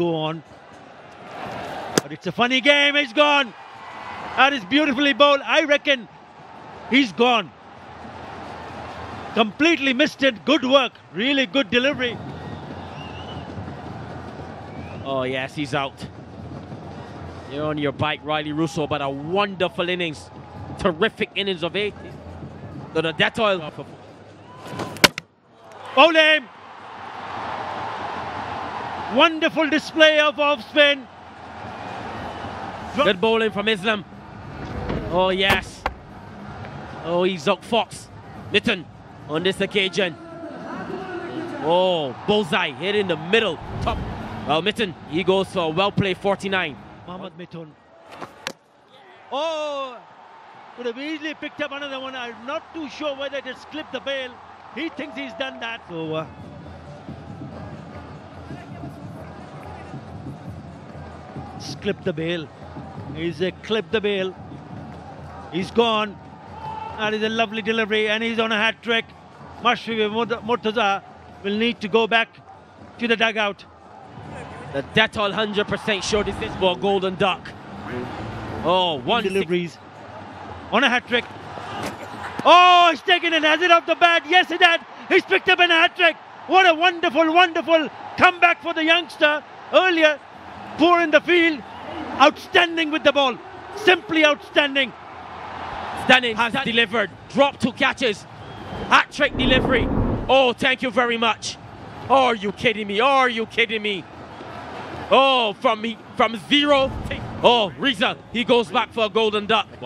go on. But it's a funny game. He's gone. That is beautifully bowled. I reckon he's gone. Completely missed it. Good work. Really good delivery. Oh, yes, he's out. You're on your bike, Rilee Rossouw, but a wonderful innings. Terrific innings of eight. The Dettol. Bowled him. Wonderful display of off spin. Good bowling from Islam. Oh, yes. Oh, he's out Fox. Mithun on this occasion. Oh, bullseye hit in the middle. Top. Well, Mithun, he goes for a well played 49. Mohammad Mithun. Oh, could have easily picked up another one. I'm not too sure whether it has clipped the bail. He thinks he's done that. So, uh, clipped the bail. He's uh, clipped the bail. He's gone. That is a lovely delivery, and he's on a hat trick. Mashrafe Mortaza will need to go back to the dugout. The Dettol 100% sure this is for Golden Duck. Oh, one deliveries on a hat trick. Oh, he's taken it. Has it off the bat? Yes, he did. He's picked up an hat trick. What a wonderful, wonderful comeback for the youngster. Earlier, poor in the field, outstanding with the ball. Simply outstanding. Stunning has delivered. Drop two catches. Hat trick delivery. Oh, thank you very much. Oh, are you kidding me? Are you kidding me? Oh, from from zero. Oh, Reza, he goes back for a golden duck.